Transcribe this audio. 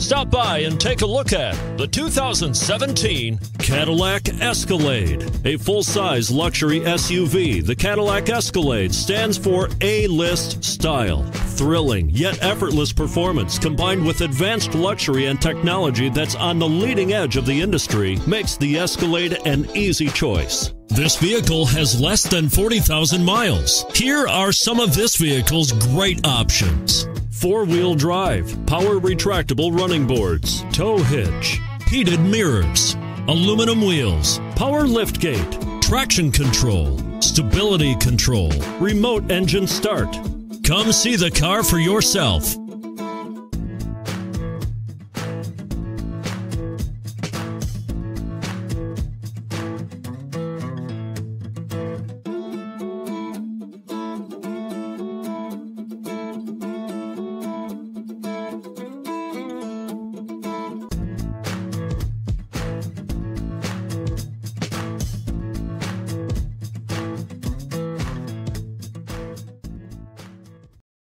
Stop by and take a look at the 2017 Cadillac Escalade. A full size luxury SUV, the Cadillac Escalade stands for A list style. Thrilling yet effortless performance combined with advanced luxury and technology that's on the leading edge of the industry makes the Escalade an easy choice. This vehicle has less than 40,000 miles. Here are some of this vehicle's great options four wheel drive, power retractable running boards, tow hitch, heated mirrors, aluminum wheels, power liftgate, traction control, stability control, remote engine start. Come see the car for yourself.